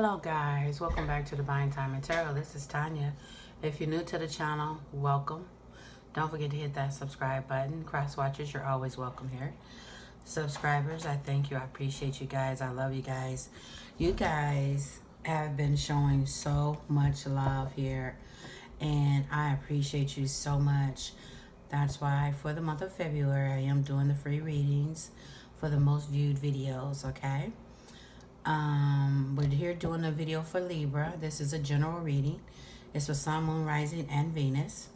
Hello guys, welcome back to the Divine Timing Tarot. This is Tanya. If you're new to the channel, welcome. Don't forget to hit that subscribe button. Cross watchers, you're always welcome here. Subscribers, I thank you. I appreciate you guys. I love you guys. You guys have been showing so much love here and I appreciate you so much. That's why for the month of February, I am doing the free readings for the most viewed videos, okay? Um, we're here doing a video for Libra. This is a general reading. It's for Sun, Moon, Rising, and Venus.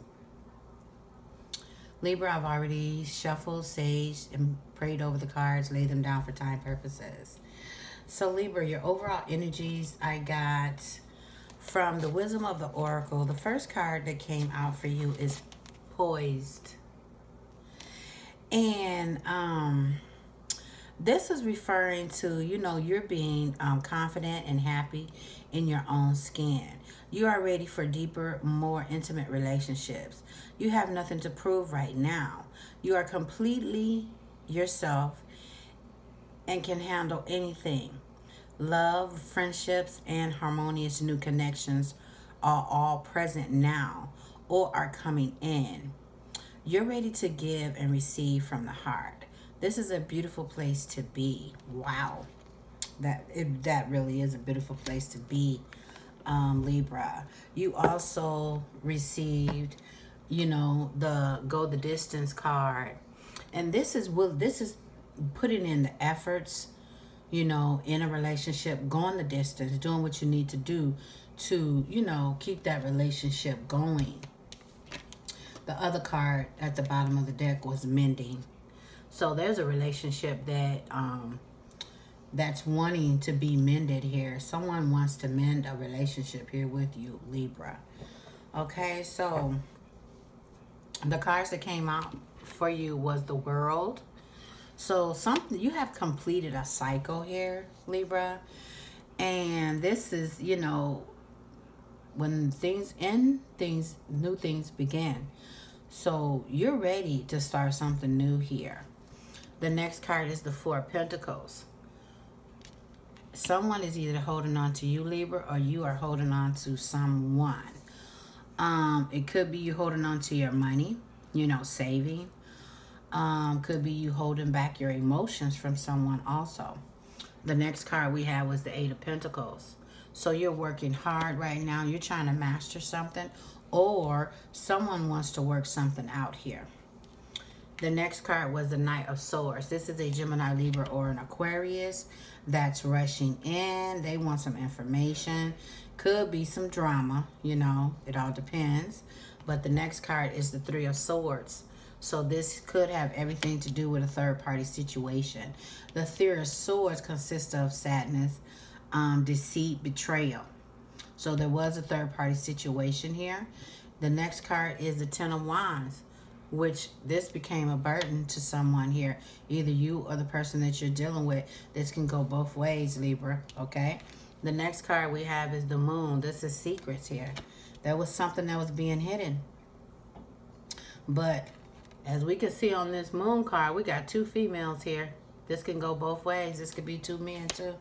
Libra, I've already shuffled, saged, and prayed over the cards, laid them down for time purposes. So Libra, your overall energies I got from the Wisdom of the Oracle. The first card that came out for you is Poised. And um this is referring to, you know, you're being um, confident and happy in your own skin. You are ready for deeper, more intimate relationships. You have nothing to prove right now. You are completely yourself and can handle anything. Love, friendships, and harmonious new connections are all present now or are coming in. You're ready to give and receive from the heart. This is a beautiful place to be. Wow. That it, that really is a beautiful place to be, um, Libra. You also received, you know, the go the distance card. And this is will this is putting in the efforts, you know, in a relationship, going the distance, doing what you need to do to, you know, keep that relationship going. The other card at the bottom of the deck was mending. So there's a relationship that um, that's wanting to be mended here. Someone wants to mend a relationship here with you, Libra. Okay, so the cards that came out for you was the world. So something you have completed a cycle here, Libra. And this is, you know, when things end, things new things begin. So you're ready to start something new here. The next card is the Four of Pentacles. Someone is either holding on to you, Libra, or you are holding on to someone. Um, it could be you holding on to your money, you know, saving. Um, could be you holding back your emotions from someone also. The next card we have was the Eight of Pentacles. So you're working hard right now. You're trying to master something or someone wants to work something out here. The next card was the Knight of Swords. This is a Gemini, Libra, or an Aquarius that's rushing in. They want some information. Could be some drama, you know. It all depends. But the next card is the Three of Swords. So this could have everything to do with a third-party situation. The Three of Swords consists of sadness, um, deceit, betrayal. So there was a third-party situation here. The next card is the Ten of Wands which this became a burden to someone here, either you or the person that you're dealing with. This can go both ways, Libra, okay? The next card we have is the moon. This is secrets here. There was something that was being hidden. But as we can see on this moon card, we got two females here. This can go both ways. This could be two men too.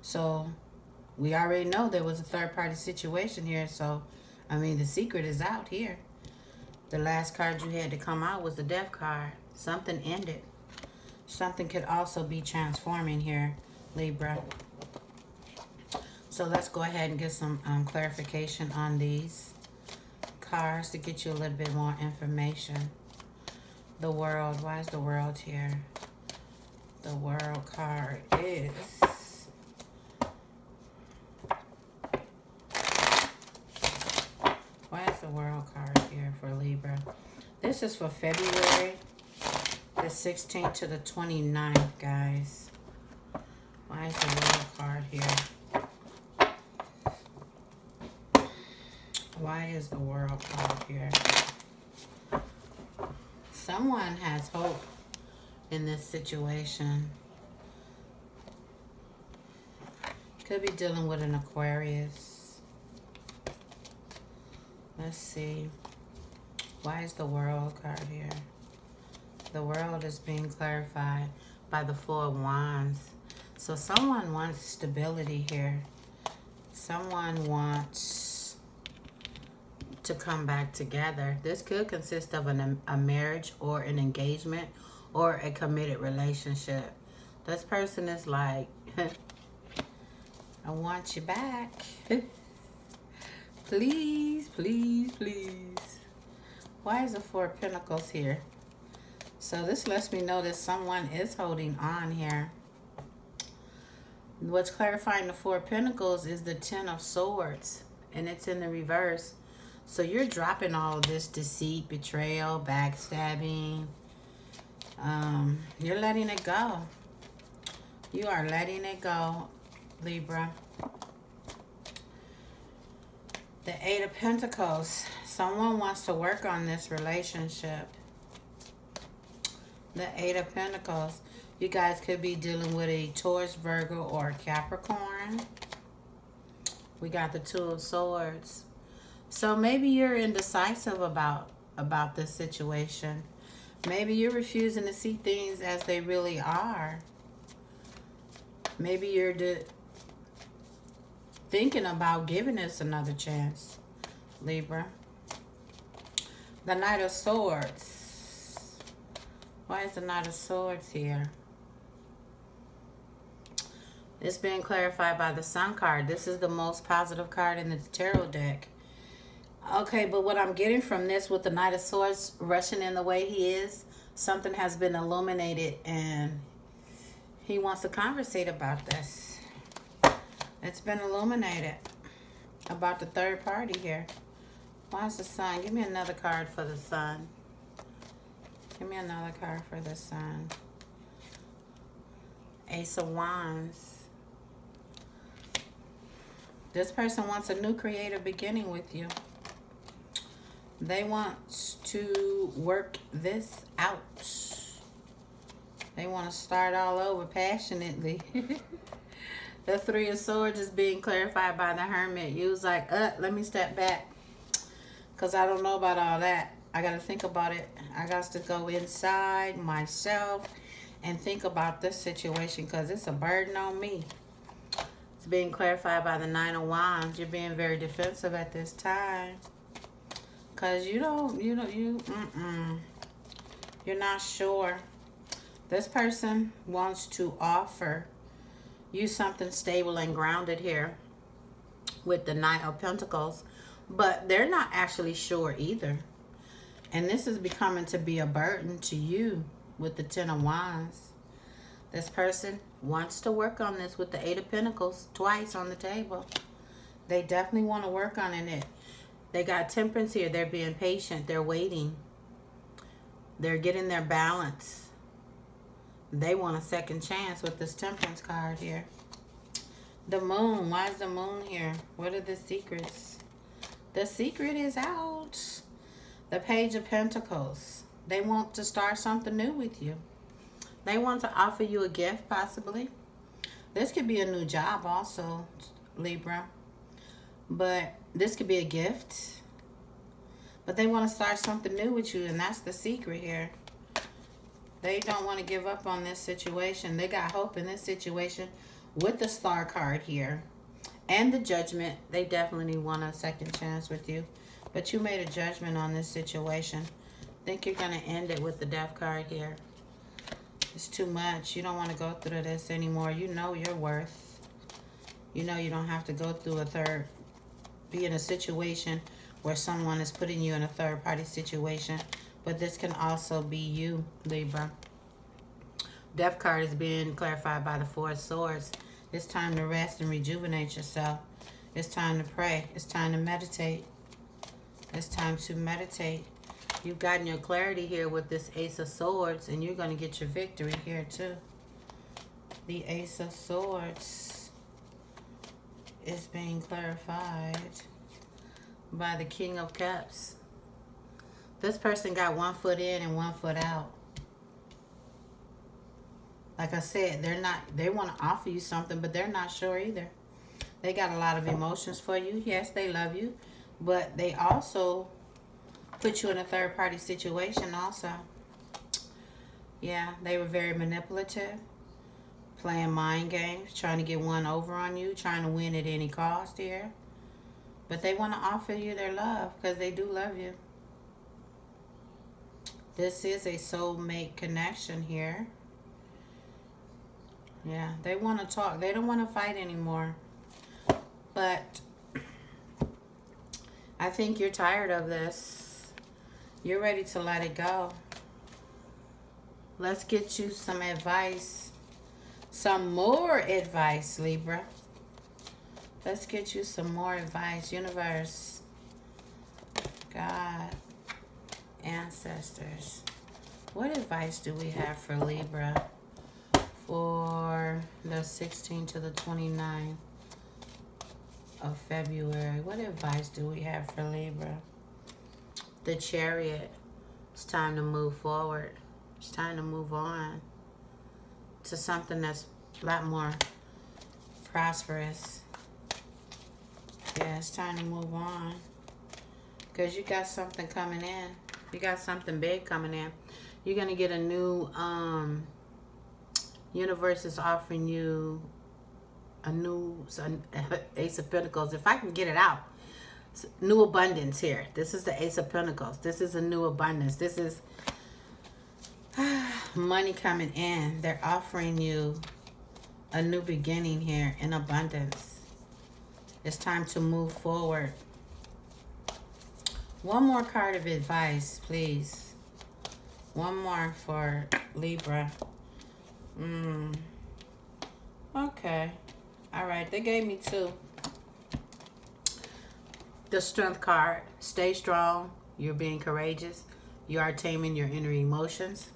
So we already know there was a third party situation here. So, I mean, the secret is out here. The last card you had to come out was the death card. Something ended. Something could also be transforming here, Libra. So let's go ahead and get some um, clarification on these cards to get you a little bit more information. The world. Why is the world here? The world card is... Why is the world card here for Libra? This is for February the 16th to the 29th, guys. Why is the world card here? Why is the world card here? Someone has hope in this situation. Could be dealing with an Aquarius. Let's see. Why is the world card here? The world is being clarified by the Four of Wands. So someone wants stability here. someone wants to come back together. This could consist of an, a marriage or an engagement or a committed relationship. This person is like, I want you back. please, please, please. Why is the Four of Pentacles here? So this lets me know that someone is holding on here. What's clarifying the Four of Pentacles is the Ten of Swords. And it's in the reverse. So you're dropping all of this deceit, betrayal, backstabbing. Um, you're letting it go. You are letting it go, Libra. The Eight of Pentacles. Someone wants to work on this relationship. The Eight of Pentacles. You guys could be dealing with a Taurus, Virgo, or Capricorn. We got the Two of Swords. So maybe you're indecisive about, about this situation. Maybe you're refusing to see things as they really are. Maybe you're thinking about giving this another chance, Libra. The Knight of Swords. Why is the Knight of Swords here? It's being clarified by the Sun card. This is the most positive card in the tarot deck. Okay, but what I'm getting from this with the Knight of Swords rushing in the way he is, something has been illuminated and he wants to conversate about this. It's been illuminated about the third party here. Why is the sun? Give me another card for the sun. Give me another card for the sun. Ace of Wands. This person wants a new creative beginning with you. They want to work this out. They want to start all over passionately. the Three of Swords is being clarified by the Hermit. You was like, uh, let me step back. Because I don't know about all that. I got to think about it. I got to go inside myself and think about this situation because it's a burden on me. It's being clarified by the Nine of Wands. You're being very defensive at this time. Because you don't, you don't, you, mm-mm. You're not sure. This person wants to offer you something stable and grounded here with the Knight of Pentacles. But they're not actually sure either. And this is becoming to be a burden to you with the Ten of Wands. This person wants to work on this with the Eight of Pentacles twice on the table. They definitely want to work on it. They got temperance here. They're being patient. They're waiting. They're getting their balance. They want a second chance with this temperance card here. The moon. Why is the moon here? What are the secrets? The secret is out. The page of pentacles. They want to start something new with you. They want to offer you a gift, possibly. This could be a new job also, Libra. But this could be a gift. But they want to start something new with you, and that's the secret here. They don't want to give up on this situation. They got hope in this situation with the star card here. And the judgment. They definitely want a second chance with you. But you made a judgment on this situation. I think you're going to end it with the death card here. It's too much. You don't want to go through this anymore. You know your worth. You know you don't have to go through a third be in a situation where someone is putting you in a third party situation. But this can also be you, Libra. Death card is being clarified by the Four of Swords. It's time to rest and rejuvenate yourself. It's time to pray. It's time to meditate. It's time to meditate. You've gotten your clarity here with this Ace of Swords, and you're going to get your victory here too. The Ace of Swords is being clarified by the King of Cups. This person got one foot in and one foot out. Like I said, they're not, they want to offer you something, but they're not sure either. They got a lot of emotions for you. Yes, they love you, but they also put you in a third party situation also. Yeah, they were very manipulative playing mind games, trying to get one over on you, trying to win at any cost here. But they want to offer you their love because they do love you. This is a soulmate connection here. Yeah, they want to talk. They don't want to fight anymore. But I think you're tired of this. You're ready to let it go. Let's get you some advice. Some more advice, Libra. Let's get you some more advice. Universe. God. Ancestors. What advice do we have for Libra for the 16th to the 29th of February? What advice do we have for Libra? The chariot. It's time to move forward. It's time to move on to something that's a lot more prosperous. Yeah, it's time to move on. Because you got something coming in. You got something big coming in. You're going to get a new, um, universe is offering you a new Ace of Pentacles. If I can get it out. New abundance here. This is the Ace of Pentacles. This is a new abundance. This is money coming in. They're offering you a new beginning here in abundance. It's time to move forward. One more card of advice, please. One more for Libra. Mm. Okay. All right. They gave me two. The strength card. Stay strong. You're being courageous. You are taming your inner emotions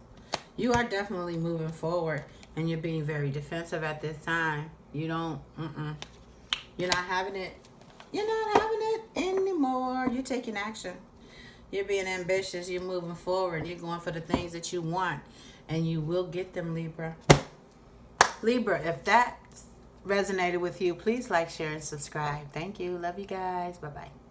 you are definitely moving forward and you're being very defensive at this time. You don't, mm-mm. You're not having it. You're not having it anymore. You're taking action. You're being ambitious. You're moving forward. You're going for the things that you want. And you will get them, Libra. Libra, if that resonated with you, please like, share, and subscribe. Thank you. Love you guys. Bye-bye.